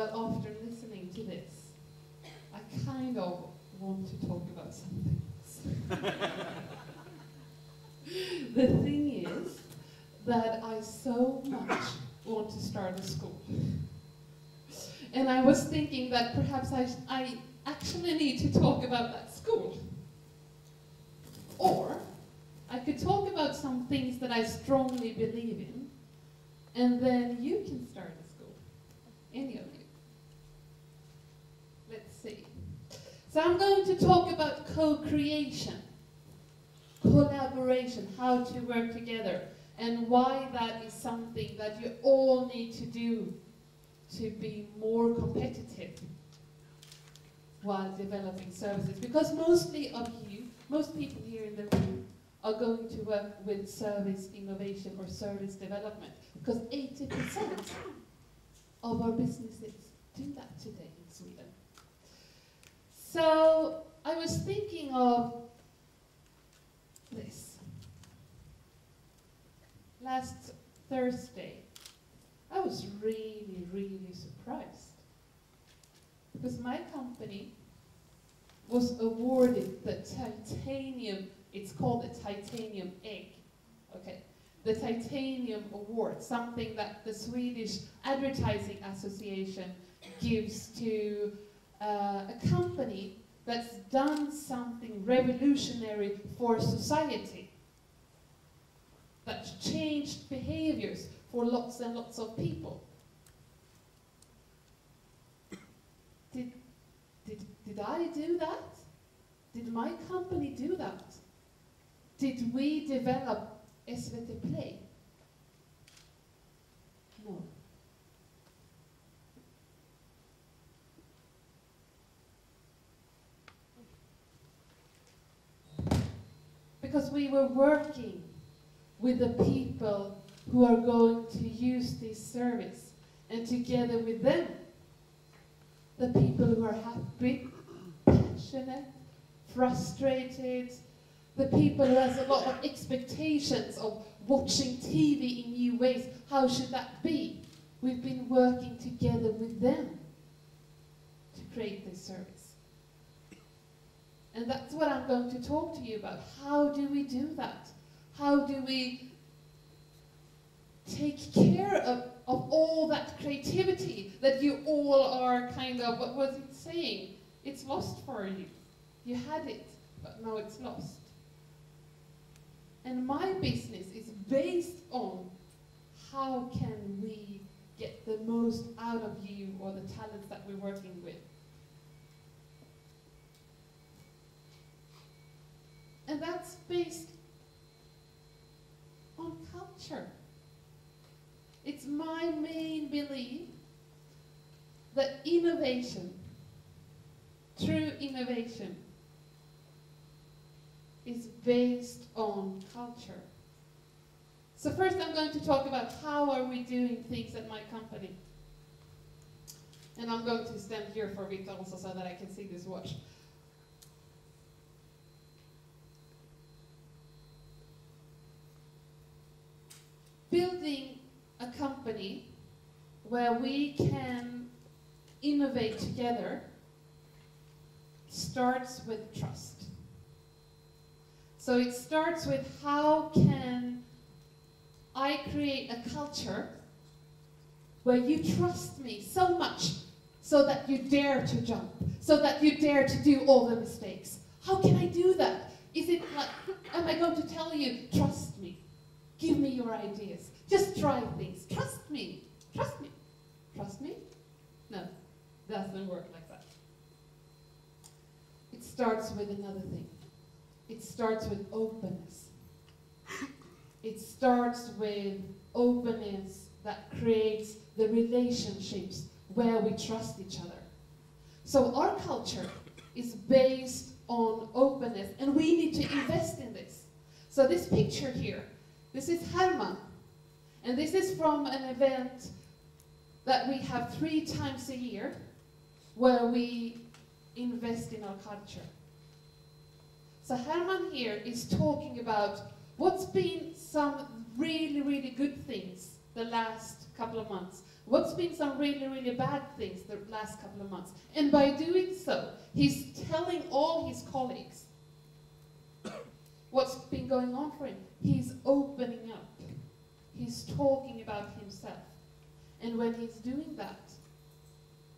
well, after listening to this, I kind of want to talk about something else. the thing is that I so much want to start a school. And I was thinking that perhaps I, I actually need to talk about that school. Or I could talk about some things that I strongly believe in, and then you can start a school. Any of you. Let's see. So I'm going to talk about co-creation, collaboration, how to work together, and why that is something that you all need to do to be more competitive while developing services. Because mostly of you, most people here in the room, are going to work with service innovation or service development. Because 80% of our businesses do that today in Sweden. So I was thinking of this. Last Thursday, I was really, really surprised. Because my company was awarded the titanium, it's called the titanium egg. Okay. The titanium award, something that the Swedish Advertising Association gives to uh, a company that's done something revolutionary for society, that's changed behaviors for lots and lots of people. Did, did, did I do that? Did my company do that? Did we develop SVT Play? No. Because we were working with the people who are going to use this service. And together with them, the people who are happy, passionate, frustrated, the people who has a lot of expectations of watching TV in new ways. How should that be? We've been working together with them to create this service. And that's what I'm going to talk to you about. How do we do that? How do we take care of, of all that creativity that you all are kind of, what was it saying? It's lost for you. You had it, but now it's lost. And my business is based on how can we get the most out of you or the talents that we're working with. That's based on culture. It's my main belief that innovation, true innovation, is based on culture. So first I'm going to talk about how are we doing things at my company. And I'm going to stand here for a bit also so that I can see this watch. Building a company where we can innovate together starts with trust. So it starts with how can I create a culture where you trust me so much so that you dare to jump, so that you dare to do all the mistakes. How can I do that? Is it like, am I going to tell you, trust me, give me your ideas, just try things, trust me, trust me, trust me? No, doesn't work like that. It starts with another thing. It starts with openness. It starts with openness that creates the relationships where we trust each other. So our culture is based on openness, and we need to invest in this. So this picture here, this is Herman, and this is from an event that we have three times a year, where we invest in our culture. So Herman here is talking about what's been some really, really good things the last couple of months? What's been some really, really bad things the last couple of months? And by doing so, he's telling all his colleagues what's been going on for him. He's opening up. He's talking about himself. And when he's doing that,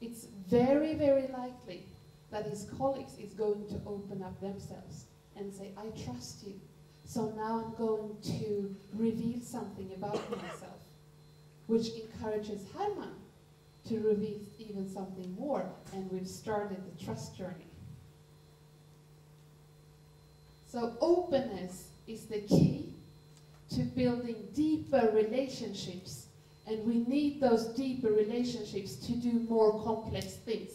it's very, very likely that his colleagues is going to open up themselves and say, I trust you. So now I'm going to reveal something about myself, which encourages Herman to reveal even something more, and we've started the trust journey. So openness is the key to building deeper relationships, and we need those deeper relationships to do more complex things.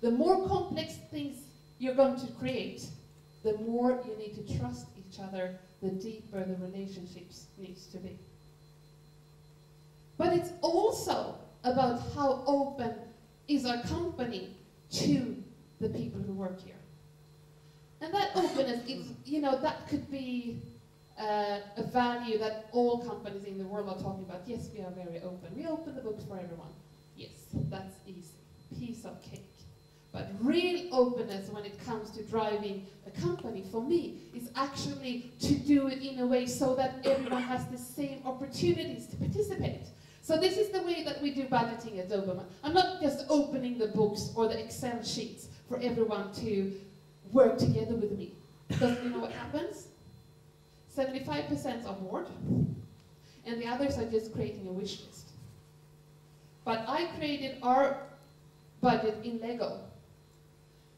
The more complex things you're going to create, the more you need to trust each other, the deeper the relationships needs to be. But it's also about how open is our company to the people who work here. And that openness is, you know, that could be uh, a value that all companies in the world are talking about. Yes, we are very open. We open the books for everyone. Yes, that's easy. Piece of cake. But real openness when it comes to driving a company, for me, is actually to do it in a way so that everyone has the same opportunities to participate. So this is the way that we do budgeting at Doberman. I'm not just opening the books or the Excel sheets for everyone to work together with me. Because you know what happens? 75% are bored, and the others are just creating a wish list. But I created our budget in Lego.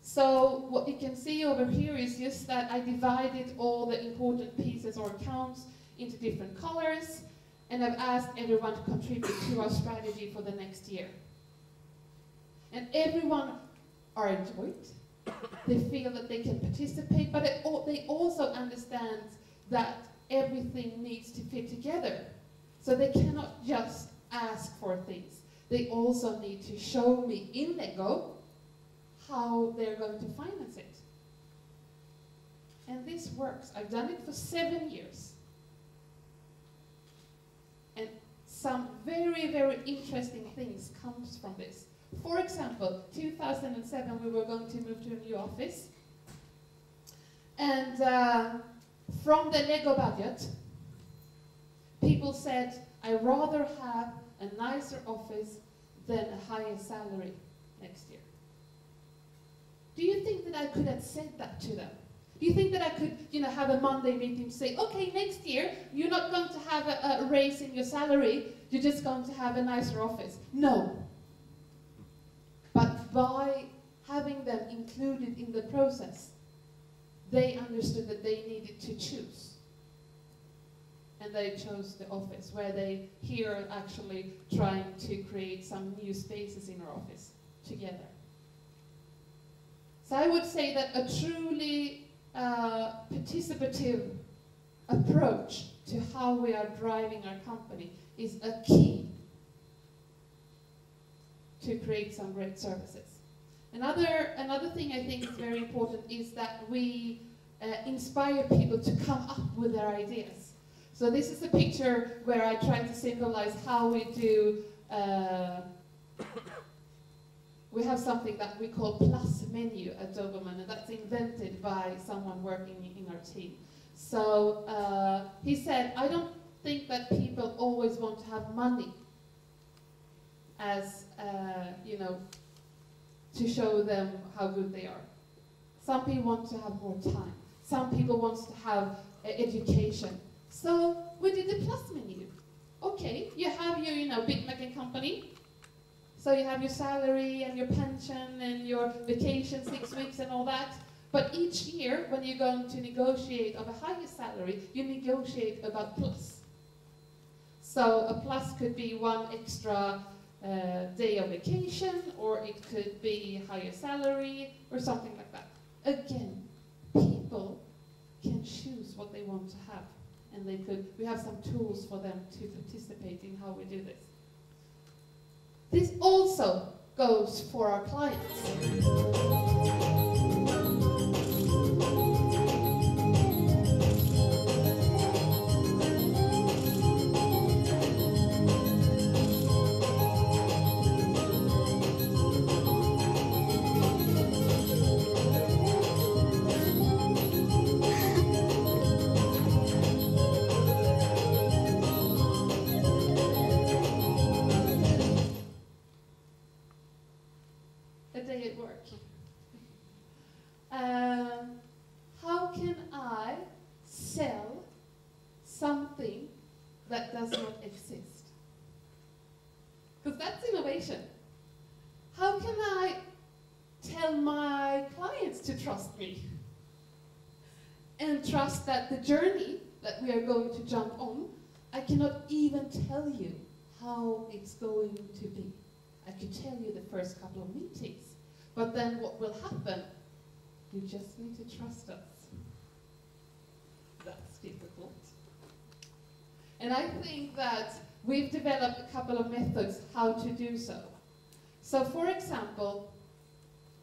So what you can see over here is just that I divided all the important pieces or accounts into different colors, and I've asked everyone to contribute to our strategy for the next year. And everyone are enjoyed, they feel that they can participate, but they also understand that everything needs to fit together. So they cannot just ask for things. They also need to show me in Lego how they're going to finance it. And this works. I've done it for seven years. And some very, very interesting things comes from this. For example, 2007 we were going to move to a new office. And uh, from the Lego budget, people said, I'd rather have a nicer office than a higher salary next year. Do you think that I could have said that to them? Do you think that I could, you know, have a Monday meeting say, okay, next year you're not going to have a, a raise in your salary, you're just going to have a nicer office? No, but by having them included in the process, they understood that they needed to choose. And they chose the office, where they here are actually trying to create some new spaces in our office together. So I would say that a truly uh, participative approach to how we are driving our company is a key to create some great services. Another, another thing I think is very important is that we uh, inspire people to come up with their ideas. So this is a picture where I try to symbolize how we do, uh, we have something that we call plus menu at Doberman, and that's invented by someone working in our team. So uh, he said, I don't think that people always want to have money as, uh, you know, to show them how good they are. Some people want to have more time. Some people want to have uh, education. So we did the plus menu. Okay, you have your, you know, Big Mac and Company. So you have your salary and your pension and your vacation, six weeks and all that. But each year, when you're going to negotiate of a higher salary, you negotiate about plus. So a plus could be one extra day of vacation, or it could be higher salary, or something like that. Again, people can choose what they want to have, and they could. We have some tools for them to participate in how we do this. This also goes for our clients. Trust that the journey that we are going to jump on, I cannot even tell you how it's going to be. I could tell you the first couple of meetings, but then what will happen? You just need to trust us. That's difficult. And I think that we've developed a couple of methods how to do so. So for example,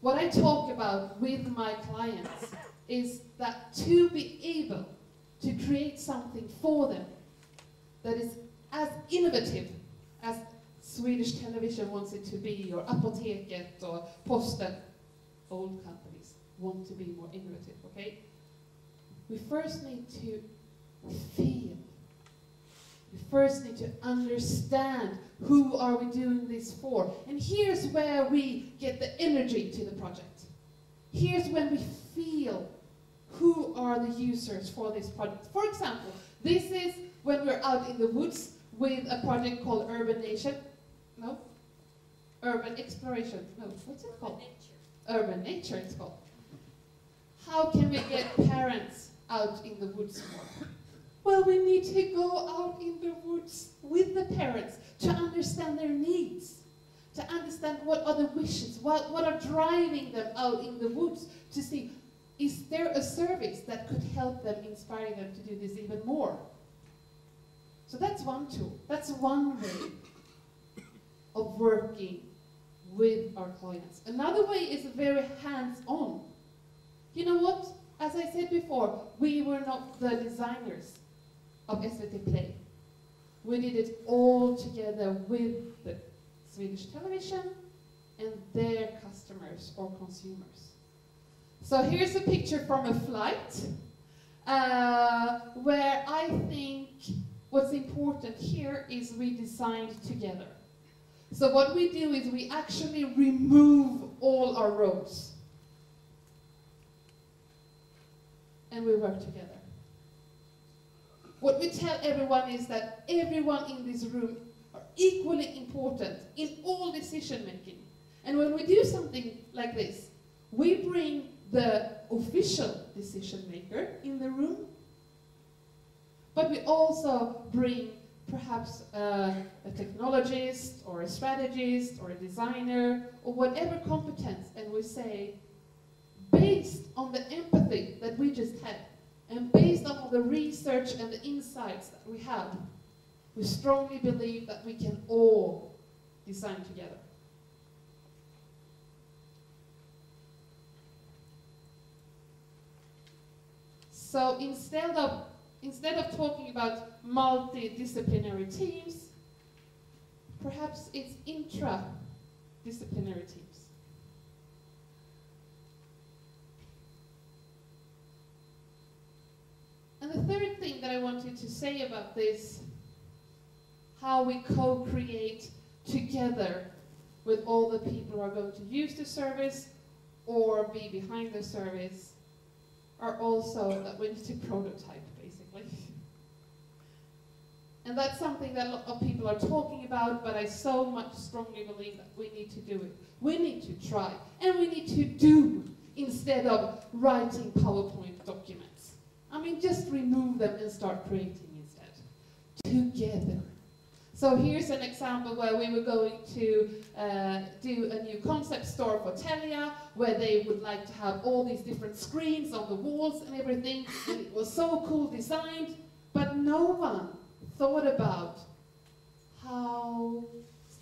what I talk about with my clients is that to be able to create something for them that is as innovative as Swedish television wants it to be, or Apoteket, or Posten, old companies want to be more innovative, okay? We first need to feel. We first need to understand who are we doing this for. And here's where we get the energy to the project. Here's when we feel who are the users for this project. For example, this is when we're out in the woods with a project called Urban Nation. No? Urban Exploration. No, what's it called? Nature. Urban Nature, it's called. How can we get parents out in the woods more? Well, we need to go out in the woods with the parents to understand their needs, to understand what are the wishes, what, what are driving them out in the woods, to see is there a service that could help them, inspire them to do this even more? So that's one tool. That's one way of working with our clients. Another way is very hands-on. You know what? As I said before, we were not the designers of SVT Play. We did it all together with the Swedish television and their customers or consumers. So here's a picture from a flight uh, where I think what's important here is we designed together. So what we do is we actually remove all our rows. And we work together. What we tell everyone is that everyone in this room are equally important in all decision making. And when we do something like this, we bring the official decision maker in the room, but we also bring perhaps uh, a technologist or a strategist or a designer or whatever competence, and we say, based on the empathy that we just had, and based on the research and the insights that we have, we strongly believe that we can all design together. So instead of, instead of talking about multidisciplinary teams, perhaps it's intra-disciplinary teams. And the third thing that I wanted to say about this, how we co-create together with all the people who are going to use the service or be behind the service, are also that we need to prototype, basically. And that's something that a lot of people are talking about, but I so much strongly believe that we need to do it. We need to try, and we need to do instead of writing PowerPoint documents. I mean, just remove them and start creating instead. Together. So here's an example where we were going to uh, do a new concept store for Telia, where they would like to have all these different screens on the walls and everything, and it was so cool designed, but no one thought about how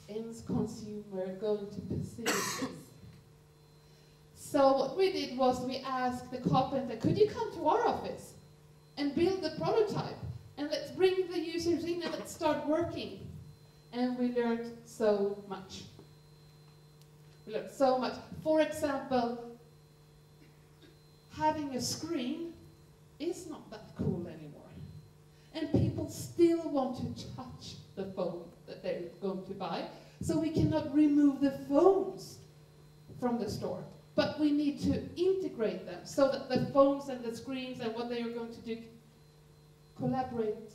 ends consumer going to perceive this. So what we did was we asked the carpenter, could you come to our office and build the prototype? And let's bring the users in and let's start working. And we learned so much. We learned so much. For example, having a screen is not that cool anymore. And people still want to touch the phone that they're going to buy. So we cannot remove the phones from the store. But we need to integrate them so that the phones and the screens and what they are going to do collaborate.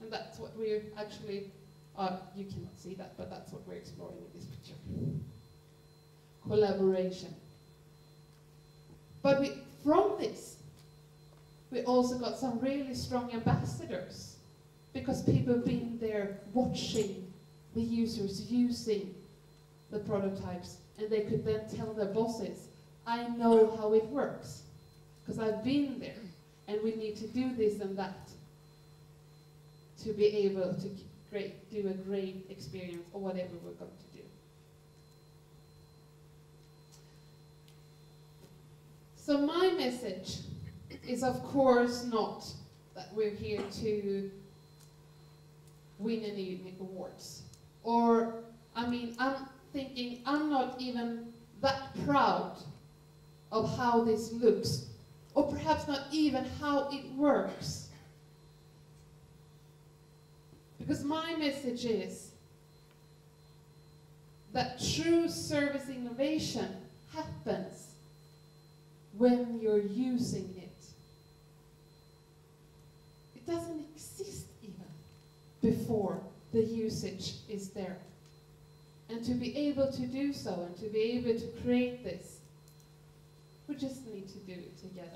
And that's what we're actually Uh, you cannot see that, but that's what we're exploring in this picture. Collaboration. But we, from this, we also got some really strong ambassadors because people have been there watching the users using the prototypes and they could then tell their bosses, I know how it works because I've been there and we need to do this and that to be able to great, do a great experience or whatever we're going to do. So my message is of course not that we're here to win any awards. Or, I mean, I'm thinking I'm not even that proud of how this looks, or perhaps not even how it works. Because my message is that true service innovation happens when you're using it. It doesn't exist even before the usage is there. And to be able to do so and to be able to create this, we just need to do it together.